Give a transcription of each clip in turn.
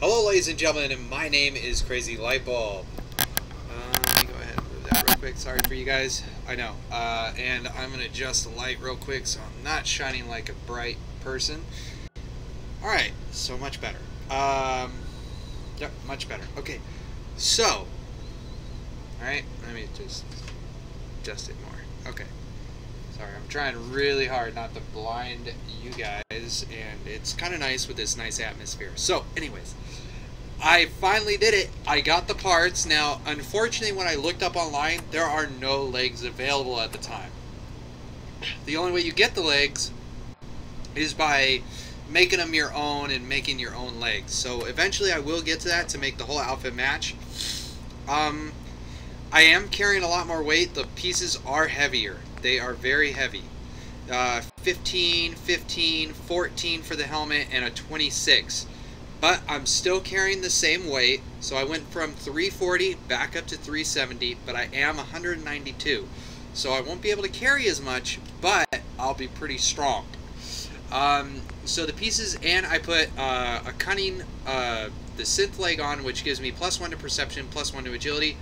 Hello, ladies and gentlemen, and my name is Crazy Lightbulb. Uh, let me go ahead and move that real quick. Sorry for you guys. I know. Uh, and I'm going to adjust the light real quick so I'm not shining like a bright person. Alright, so much better. Um, yep, much better. Okay, so. Alright, let me just adjust it more. Okay. Sorry, I'm trying really hard not to blind you guys, and it's kind of nice with this nice atmosphere. So, anyways, I finally did it. I got the parts. Now, unfortunately, when I looked up online, there are no legs available at the time. The only way you get the legs is by making them your own and making your own legs. So eventually I will get to that to make the whole outfit match. Um, I am carrying a lot more weight. The pieces are heavier. They are very heavy. Uh, 15, 15, 14 for the helmet, and a 26. But I'm still carrying the same weight, so I went from 340 back up to 370, but I am 192. So I won't be able to carry as much, but I'll be pretty strong. Um, so the pieces, and I put uh, a cunning, uh, the synth leg on, which gives me plus one to perception, plus one to agility,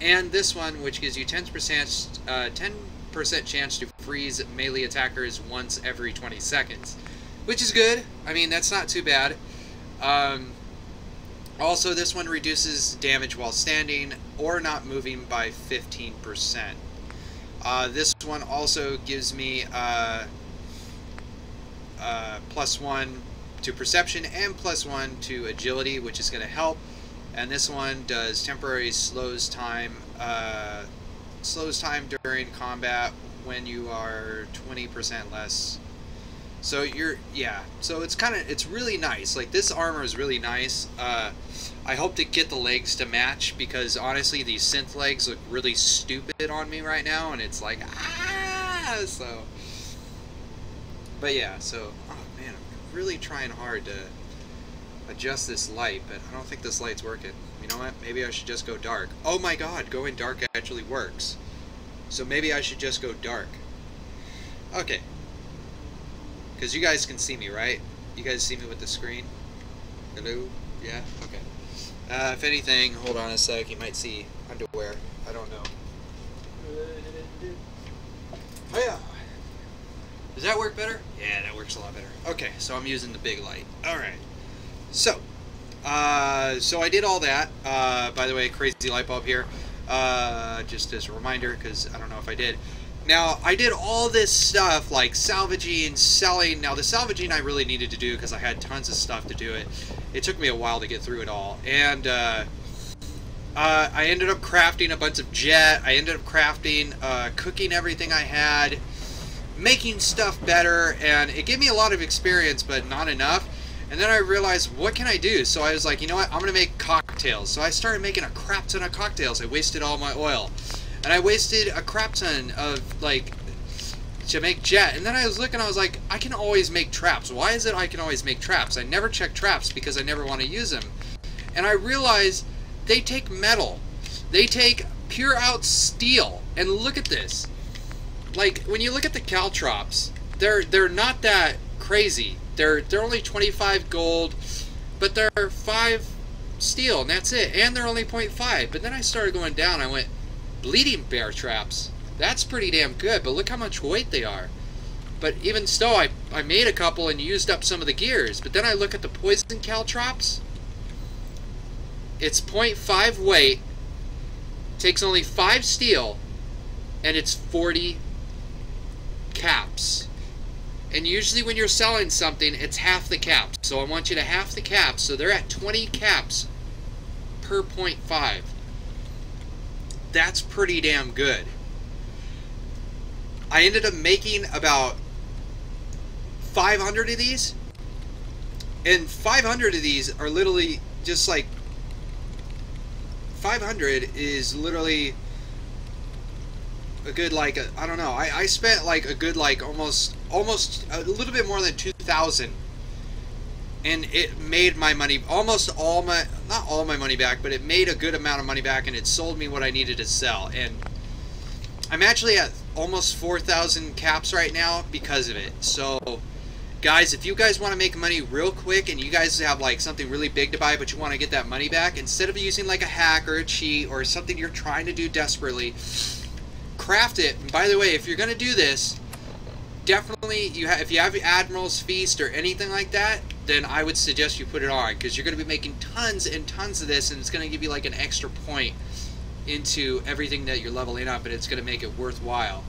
and this one, which gives you 10%, uh, 10% chance to freeze melee attackers once every 20 seconds, which is good. I mean, that's not too bad. Um, also, this one reduces damage while standing or not moving by 15%. Uh, this one also gives me uh, uh, plus one to perception and plus one to agility, which is going to help. And this one does temporary slows time, uh, slows time during combat when you are 20% less. So you're, yeah. So it's kind of, it's really nice. Like this armor is really nice. Uh, I hope to get the legs to match because honestly, these synth legs look really stupid on me right now, and it's like ah. So, but yeah. So, oh man, I'm really trying hard to adjust this light, but I don't think this light's working. You know what? Maybe I should just go dark. Oh my god, going dark actually works. So maybe I should just go dark. Okay. Because you guys can see me, right? You guys see me with the screen? Hello? Yeah? Okay. Uh, if anything, hold on a sec, you might see underwear. I don't know. Oh yeah. Does that work better? Yeah, that works a lot better. Okay, so I'm using the big light. Alright. So, uh, so I did all that. Uh, by the way, crazy light bulb here. Uh, just as a reminder, because I don't know if I did. Now, I did all this stuff, like salvaging, selling. Now, the salvaging I really needed to do because I had tons of stuff to do it. It took me a while to get through it all. And, uh, uh, I ended up crafting a bunch of jet. I ended up crafting, uh, cooking everything I had, making stuff better, and it gave me a lot of experience, but not enough. And then I realized, what can I do? So I was like, you know what? I'm going to make cocktails. So I started making a crap ton of cocktails. I wasted all my oil. And I wasted a crap ton of, like, to make jet. And then I was looking, I was like, I can always make traps. Why is it I can always make traps? I never check traps because I never want to use them. And I realized they take metal. They take pure out steel. And look at this. Like, when you look at the caltrops, they're, they're not that crazy. They're they're only 25 gold, but they're 5 steel, and that's it. And they're only 0.5. But then I started going down. I went, bleeding bear traps. That's pretty damn good, but look how much weight they are. But even still, I, I made a couple and used up some of the gears. But then I look at the poison caltrops. It's 0.5 weight, takes only 5 steel, and it's 40 caps. And usually when you're selling something, it's half the caps. So I want you to half the caps. So they're at 20 caps per 0.5. That's pretty damn good. I ended up making about 500 of these. And 500 of these are literally just like 500 is literally a good like I don't know. I, I spent like a good like almost almost a little bit more than 2000 and it made my money almost all my not all my money back, but it made a good amount of money back and it sold me what I needed to sell. And I'm actually at almost 4,000 caps right now because of it. So guys, if you guys want to make money real quick and you guys have like something really big to buy, but you want to get that money back, instead of using like a hack or a cheat or something you're trying to do desperately, craft it. And by the way, if you're gonna do this, definitely you have if you have Admiral's Feast or anything like that, then I would suggest you put it on because you're gonna be making tons and tons of this, and it's gonna give you like an extra point into everything that you're leveling up, and it's gonna make it worthwhile.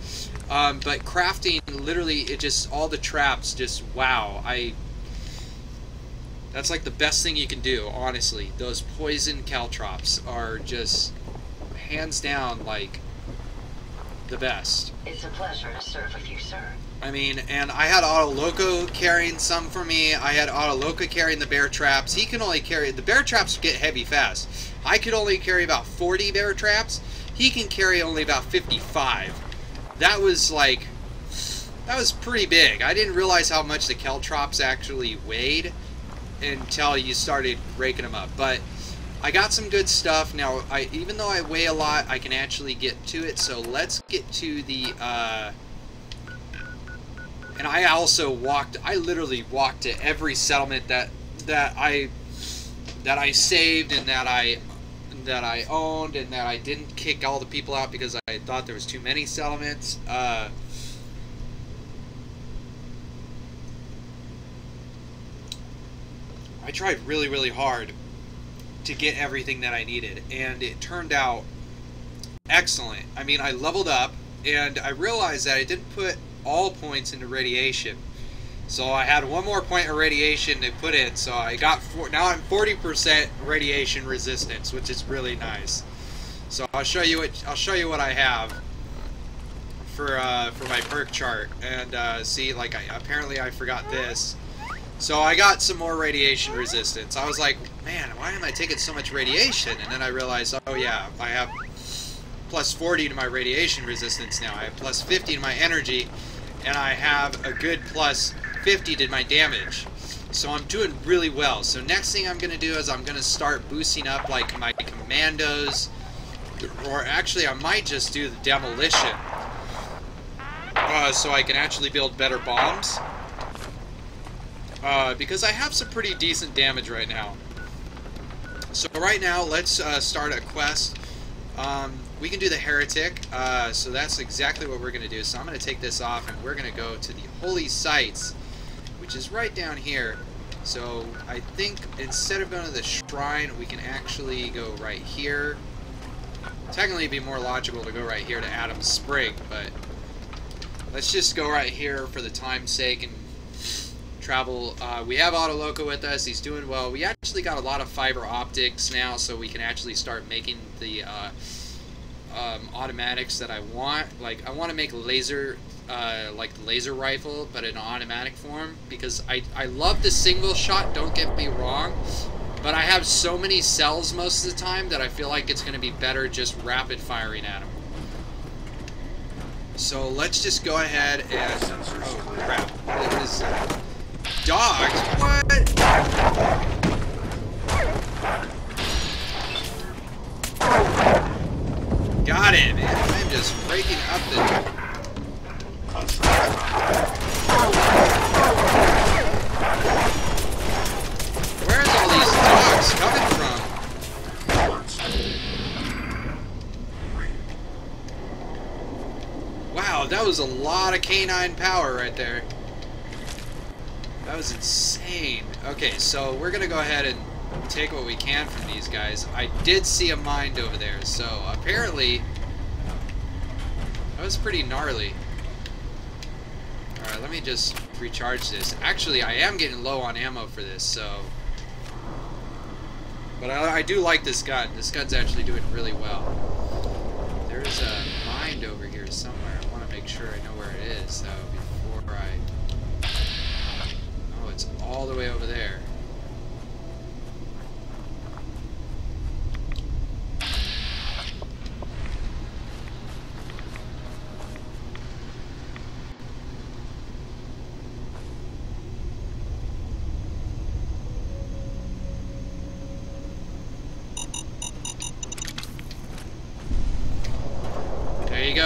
Um, but crafting, literally, it just all the traps. Just wow, I. That's like the best thing you can do, honestly. Those poison caltrops are just hands down like the best. It's a pleasure to serve with you, sir. I mean, and I had Auto Loco carrying some for me. I had Auto Loco carrying the bear traps. He can only carry the bear traps get heavy fast. I could only carry about 40 bear traps. He can carry only about 55 that was like that was pretty big. I didn't realize how much the caltrops actually weighed until you started raking them up. But I got some good stuff. Now, I even though I weigh a lot, I can actually get to it. So let's get to the... Uh, and I also walked... I literally walked to every settlement that that I that I saved and that I that I owned and that I didn't kick all the people out because I thought there was too many settlements. Uh, I tried really, really hard to get everything that I needed, and it turned out excellent. I mean, I leveled up, and I realized that I didn't put all points into radiation. So I had one more point of radiation to put in, so I got four, now I'm 40% radiation resistance, which is really nice. So I'll show you what I'll show you what I have for uh, for my perk chart, and uh, see like I apparently I forgot this. So I got some more radiation resistance. I was like, man, why am I taking so much radiation? And then I realized, oh yeah, I have plus 40 to my radiation resistance now. I have plus 50 to my energy, and I have a good plus 50 did my damage. So I'm doing really well. So next thing I'm going to do is I'm going to start boosting up like my commandos. Or actually I might just do the demolition. Uh, so I can actually build better bombs. Uh, because I have some pretty decent damage right now. So right now, let's uh, start a quest. Um, we can do the heretic, uh, so that's exactly what we're going to do. So I'm going to take this off, and we're going to go to the holy sites which is right down here. So I think instead of going to the shrine, we can actually go right here. Technically, it'd be more logical to go right here to Atom's Spring, but let's just go right here for the time's sake and travel. Uh, we have Auto Loco with us. He's doing well. We actually got a lot of fiber optics now, so we can actually start making the uh, um, automatics that I want. Like, I want to make laser uh, like the laser rifle, but in automatic form, because I, I love the single shot, don't get me wrong, but I have so many cells most of the time that I feel like it's going to be better just rapid firing at them. So let's just go ahead and... Oh, crap. What is... Dogs? What? Got it, man. I'm just breaking up the... Where's all these dogs coming from? Wow, that was a lot of canine power right there. That was insane. Okay, so we're gonna go ahead and take what we can from these guys. I did see a mind over there, so apparently that was pretty gnarly. Alright, let me just recharge this. Actually, I am getting low on ammo for this, so... But I, I do like this gun. This gun's actually doing really well. There's a mind over here somewhere. I want to make sure I know where it is, though, before I... Oh, it's all the way over there.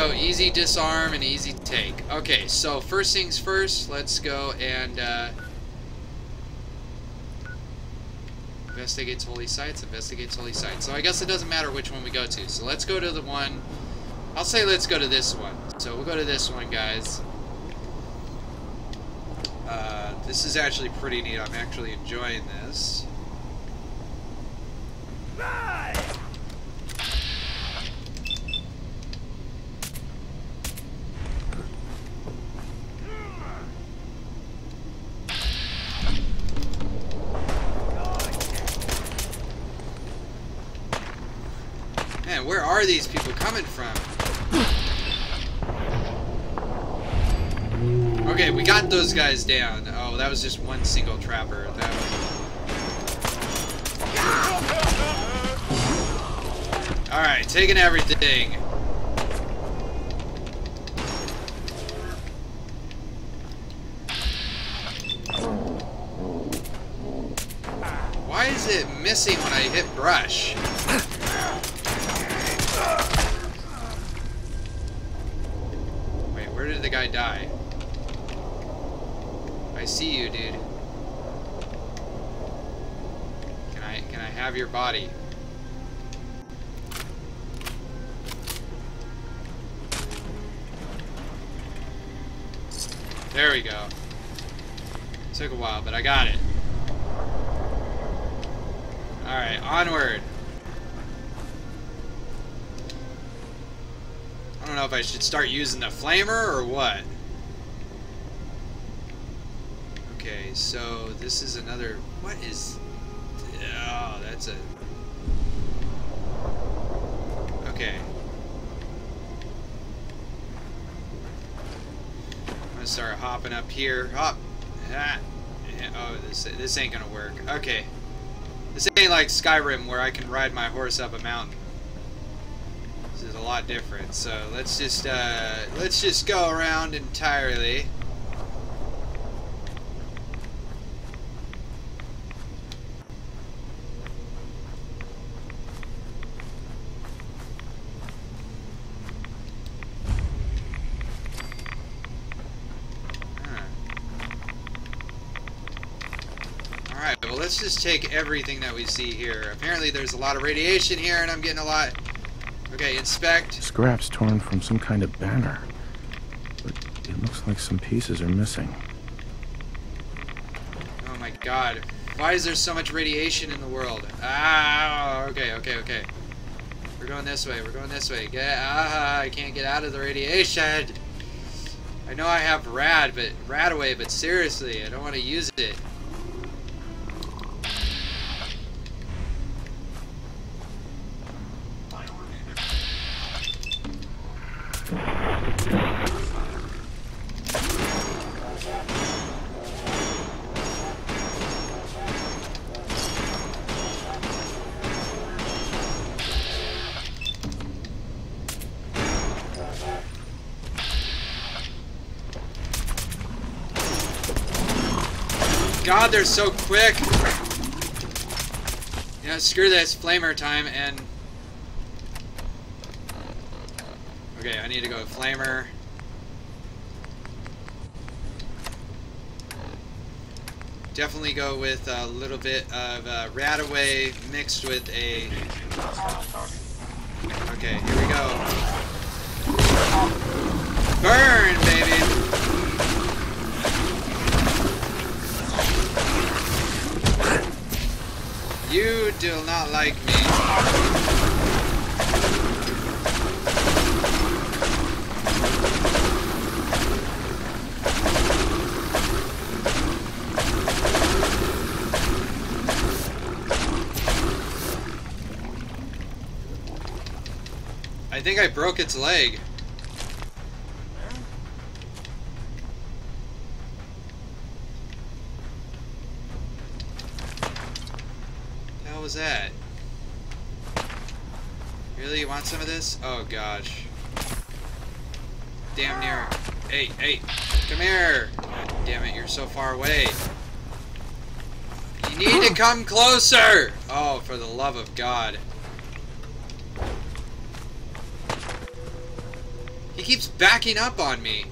Go. Easy disarm and easy take. Okay, so first things first, let's go and uh, investigates holy sites, investigates holy sites. So I guess it doesn't matter which one we go to. So let's go to the one, I'll say let's go to this one. So we'll go to this one, guys. Uh, this is actually pretty neat. I'm actually enjoying this. Man, where are these people coming from? Okay, we got those guys down. Oh, that was just one single trapper. That was... Alright, taking everything. Why is it missing when I hit brush? Guy die? I see you, dude. Can I can I have your body? There we go. Took a while, but I got it. Alright, onward. If I should start using the flamer or what. Okay, so this is another... What is... Oh, that's a... Okay. I'm gonna start hopping up here. Hop! Ah. Oh, this, this ain't gonna work. Okay. This ain't like Skyrim where I can ride my horse up a mountain. A lot different. So let's just uh, let's just go around entirely. Let's just take everything that we see here. Apparently there's a lot of radiation here and I'm getting a lot... Okay, inspect. Scraps torn from some kind of banner. But it looks like some pieces are missing. Oh my god. Why is there so much radiation in the world? Ah, okay, okay, okay. We're going this way, we're going this way. Get, ah, I can't get out of the radiation. I know I have rad, but rad away, but seriously, I don't want to use it. God, they're so quick. Yeah, screw this flamer time and. Okay, I need to go flamer. Definitely go with a little bit of uh, mixed with a. Okay, here we go. Burn, baby! You do not like me. Think I broke its leg. Hell was that? Really? You want some of this? Oh gosh. Damn near. Hey, hey, come here! God damn it, you're so far away. You need to come closer! Oh, for the love of God. He keeps backing up on me.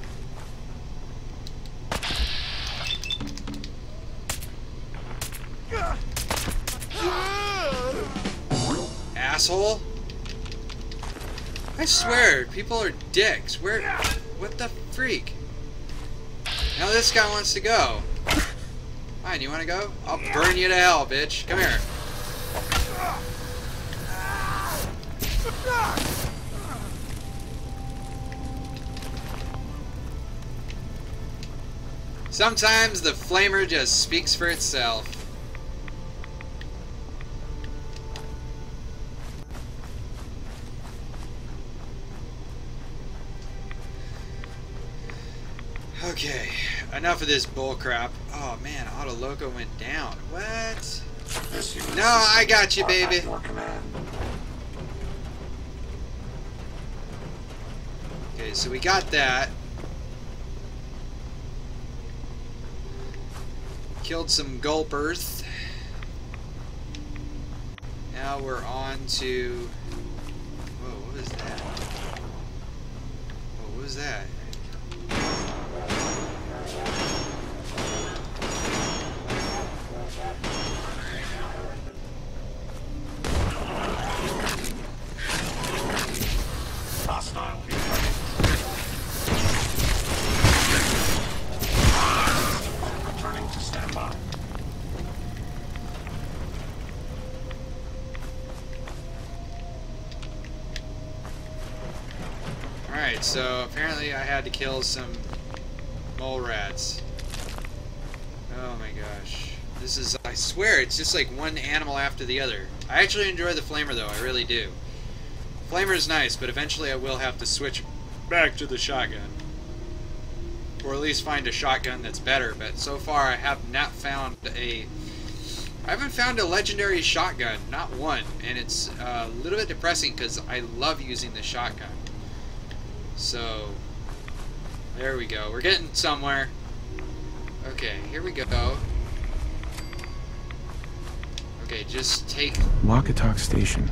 Asshole. I swear, people are dicks. Where? What the freak? Now this guy wants to go. Fine, you want to go? I'll burn you to hell, bitch. Come here. Sometimes the flamer just speaks for itself. Okay, enough of this bullcrap. Oh man, Auto Loco went down. What? No, I got you, baby. Okay, so we got that. Killed some gulpers. Now we're on to... Whoa, what was that? Whoa, what was that? So apparently I had to kill some mole rats. Oh my gosh. This is, I swear, it's just like one animal after the other. I actually enjoy the flamer though, I really do. Flamer is nice, but eventually I will have to switch back to the shotgun. Or at least find a shotgun that's better, but so far I have not found a... I haven't found a legendary shotgun, not one, and it's uh, a little bit depressing because I love using the shotgun. So, there we go. We're getting somewhere. Okay, here we go. Okay, just take... Lockatok Station.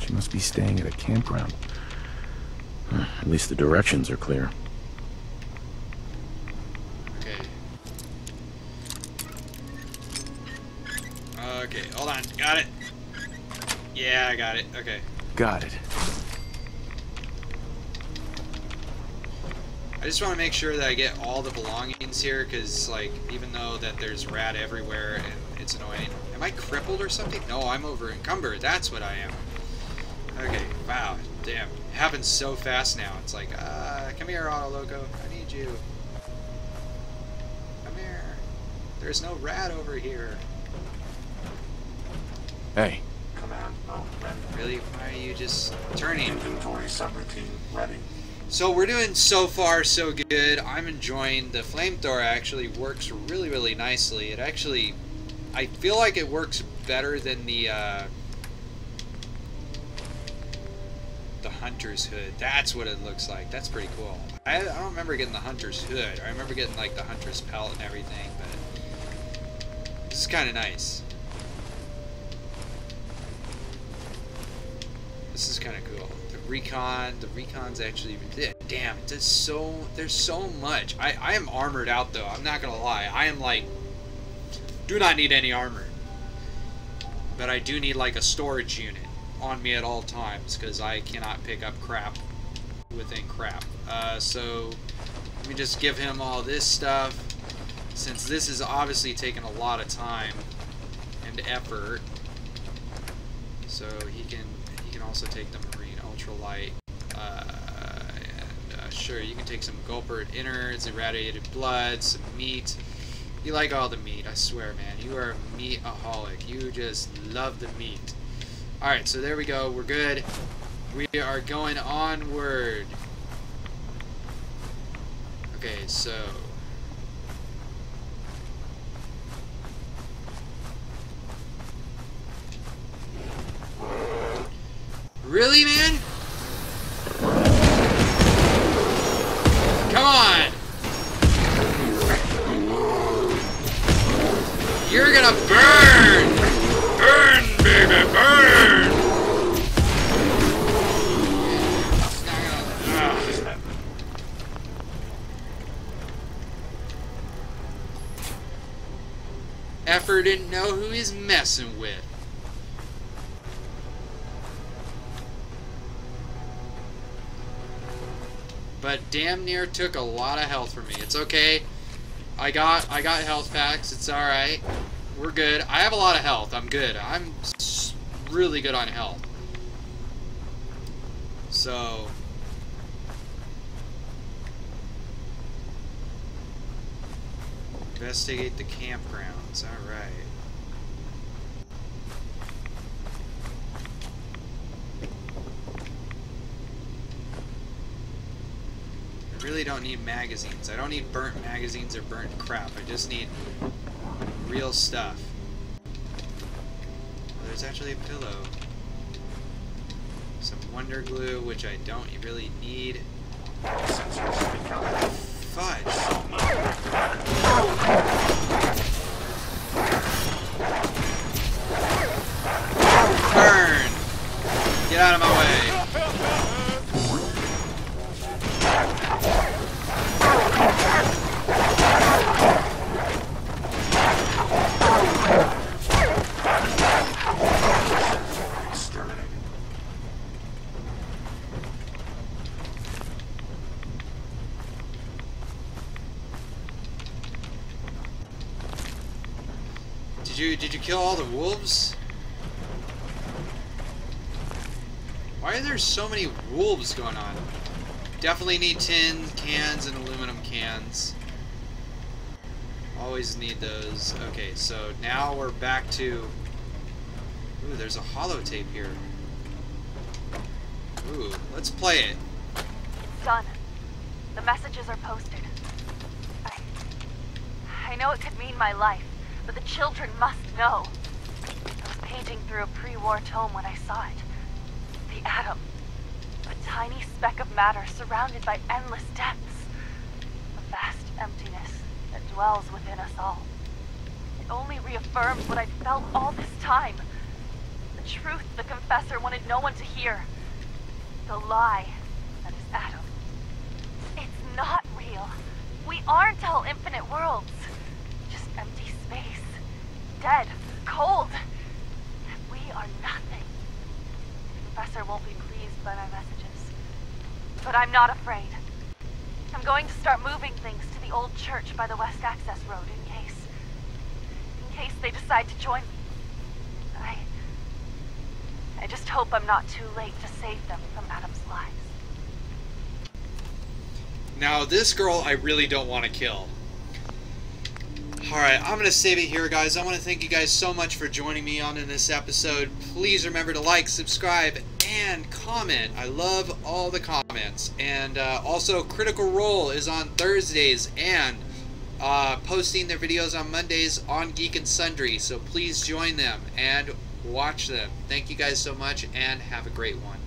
She must be staying at a campground. At least the directions are clear. Okay. Okay, hold on. Got it. Yeah, I got it. Okay. Got it. I just want to make sure that I get all the belongings here, because, like, even though that there's rat everywhere and it's annoying. Am I crippled or something? No, I'm over encumbered. That's what I am. Okay, wow. Damn. It happens so fast now. It's like, uh, come here, Auto Loco. I need you. Come here. There's no rat over here. Hey, Command mode ready. Really? Why are you just turning? Inventory subroutine ready. So we're doing so far so good. I'm enjoying the flamethrower actually works really really nicely. It actually I feel like it works better than the uh, the hunter's hood. That's what it looks like. That's pretty cool. I, I don't remember getting the hunter's hood. I remember getting like the hunter's pelt and everything, but this is kind of nice. This is kind of cool. Recon, the recon's actually damn. It does so. There's so much. I I am armored out though. I'm not gonna lie. I am like do not need any armor, but I do need like a storage unit on me at all times because I cannot pick up crap within crap. Uh, so let me just give him all this stuff. Since this is obviously taking a lot of time and effort, so he can he can also take the ultralight. Uh, and uh, sure, you can take some gulper innards, irradiated blood, some meat. You like all the meat, I swear, man. You are a meataholic. You just love the meat. Alright, so there we go. We're good. We are going onward. Okay, so... Really, man? gonna burn! Burn, baby, burn! Ah. Effer didn't know who he's messing with. But damn near took a lot of health from me. It's okay. I got I got health packs. It's all right. We're good. I have a lot of health. I'm good. I'm really good on health. So investigate the campgrounds. All right. I really don't need magazines. I don't need burnt magazines or burnt crap. I just need real stuff. There's actually a pillow. Some Wonder Glue, which I don't really need. Fudge. Turn! Get out of my way. Did you kill all the wolves? Why are there so many wolves going on? Definitely need tin cans and aluminum cans. Always need those. Okay, so now we're back to. Ooh, there's a holotape here. Ooh, let's play it. Son, the messages are posted. I, I know it could mean my life, but the children must know. I was painting through a pre-war tome when I saw it. The atom. A tiny speck of matter surrounded by endless depths. A vast emptiness that dwells within us all. It only reaffirms what I'd felt all this time. The truth the confessor wanted no one to hear. The lie that is Atom. It's not real. We aren't all infinite worlds. Dead. Cold. We are nothing. The professor won't be pleased by my messages. But I'm not afraid. I'm going to start moving things to the old church by the West Access Road in case... In case they decide to join me. I... I just hope I'm not too late to save them from Atom's lives. Now, this girl I really don't want to kill. Alright, I'm going to save it here, guys. I want to thank you guys so much for joining me on in this episode. Please remember to like, subscribe, and comment. I love all the comments. And uh, also, Critical Role is on Thursdays and uh, posting their videos on Mondays on Geek and Sundry. So please join them and watch them. Thank you guys so much, and have a great one.